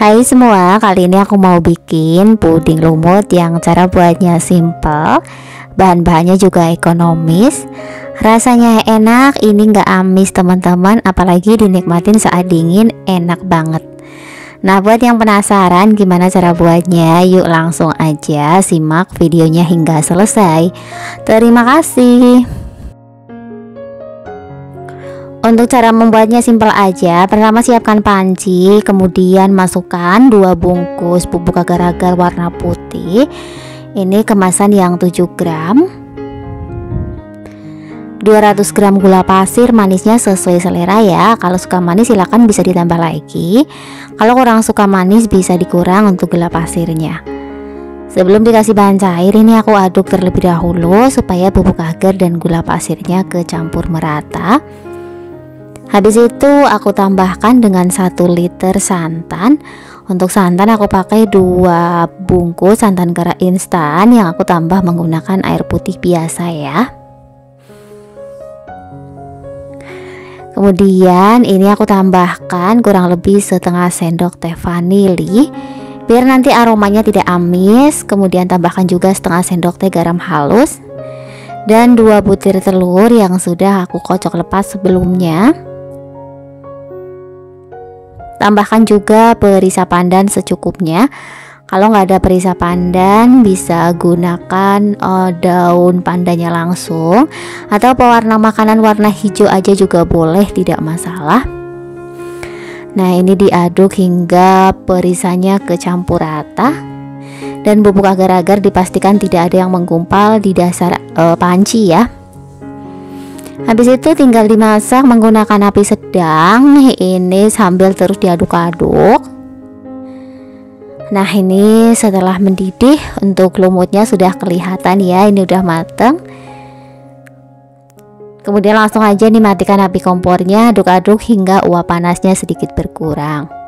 Hai semua, kali ini aku mau bikin puding lumut yang cara buatnya simple Bahan-bahannya juga ekonomis. Rasanya enak, ini nggak amis teman-teman Apalagi dinikmatin saat dingin, enak banget. Nah buat yang penasaran gimana cara buatnya Yuk langsung aja simak videonya hingga selesai. Terima kasih untuk cara membuatnya simpel aja Pertama siapkan panci Kemudian masukkan dua bungkus bubuk agar-agar warna putih. Ini kemasan yang 7 gram. 200 gram gula pasir manisnya sesuai selera ya. Kalau suka manis silahkan bisa ditambah lagi. Kalau kurang suka manis bisa dikurang untuk gula pasirnya. Sebelum dikasih bahan cair ini aku aduk terlebih dahulu Supaya bubuk agar dan gula pasirnya kecampur merata Habis itu aku tambahkan dengan 1 liter santan. Untuk santan aku pakai dua bungkus santan kera instan yang aku tambah menggunakan air putih biasa ya. Kemudian ini aku tambahkan kurang lebih setengah sendok teh vanili biar nanti aromanya tidak amis. Kemudian tambahkan juga setengah sendok teh garam halus dan dua butir telur yang sudah aku kocok lepas sebelumnya. Tambahkan juga perisa pandan secukupnya. Kalau nggak ada perisa pandan, bisa gunakan uh, daun pandannya langsung atau pewarna makanan warna hijau aja juga boleh, tidak masalah. Nah, ini diaduk hingga perisanya kecampur rata dan bubuk agar-agar dipastikan tidak ada yang menggumpal di dasar uh, panci ya. Habis itu tinggal dimasak menggunakan api sedang. Ini sambil terus diaduk-aduk. Nah, ini setelah mendidih untuk lumutnya sudah kelihatan ya, ini udah mateng. Kemudian langsung aja dimatikan api kompornya, aduk-aduk hingga uap panasnya sedikit berkurang.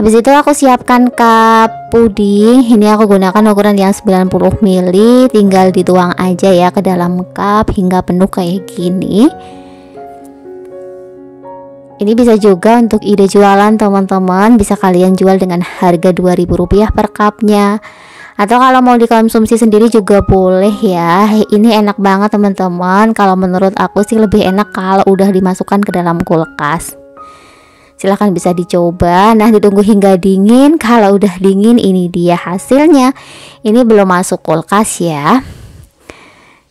Habis itu aku siapkan cup puding. Ini aku gunakan ukuran yang 90 ml. Tinggal dituang aja ya ke dalam cup hingga penuh kayak gini. Ini bisa juga untuk ide jualan teman-teman. Bisa kalian jual dengan harga Rp2.000 per cupnya. Atau kalau mau dikonsumsi sendiri juga boleh ya. Ini enak banget teman-teman. Kalau menurut aku sih lebih enak kalau udah dimasukkan ke dalam kulkas silahkan bisa dicoba. Nah ditunggu hingga dingin. Kalau udah dingin ini dia hasilnya. Ini belum masuk kulkas ya.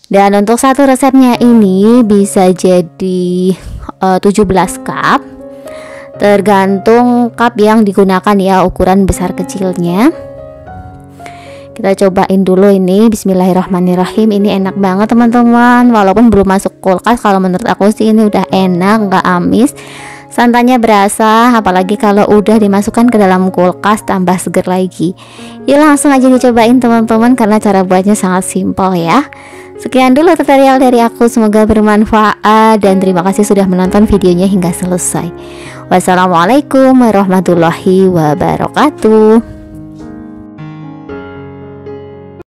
Dan untuk satu resepnya ini bisa jadi uh, 17 cup. Tergantung cup yang digunakan ya ukuran besar kecilnya. Kita cobain dulu ini. Bismillahirrahmanirrahim. Ini enak banget teman-teman. Walaupun belum masuk kulkas kalau menurut aku sih ini udah enak nggak amis Santannya berasa, apalagi kalau udah dimasukkan ke dalam kulkas tambah seger lagi. Yuk langsung aja dicobain teman-teman karena cara buatnya sangat simpel ya. Sekian dulu tutorial dari aku, semoga bermanfaat dan terima kasih sudah menonton videonya hingga selesai. Wassalamualaikum warahmatullahi wabarakatuh.